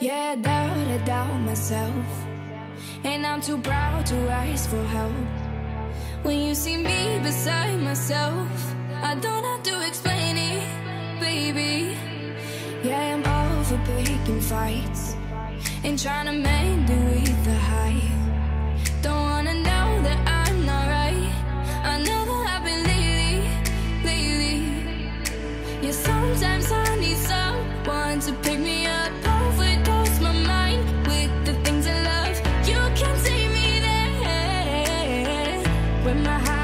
Yeah, I doubt, I doubt myself. And I'm too proud to ask for help. When you see me beside myself, I don't have to explain it, baby. Yeah, I'm all for picking fights and trying to mend it with the high. Don't wanna know that I'm not right. I know what happened lately, lately. Yeah, sometimes I need someone to pick me up. burn the house.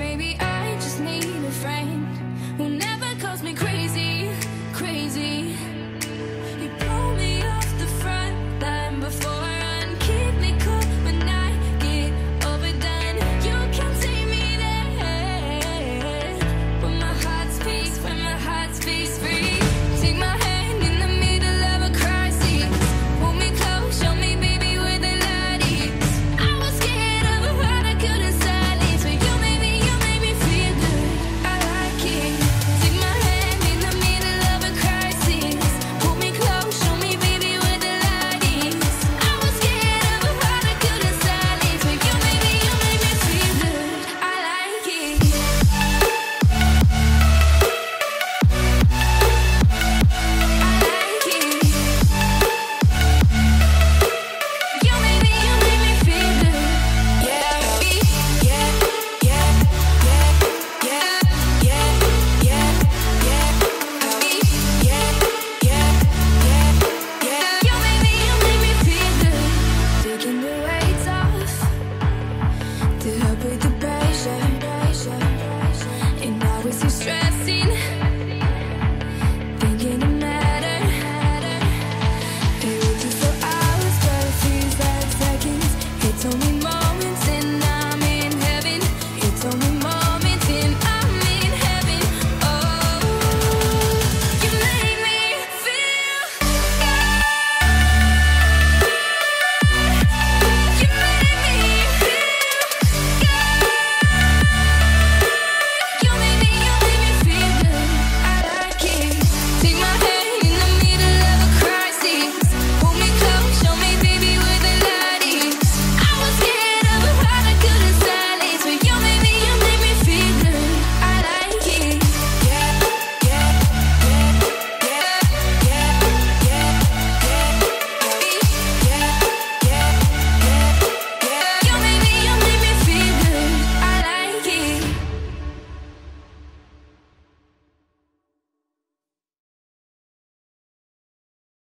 Maybe I just need a friend who never calls me crazy, crazy.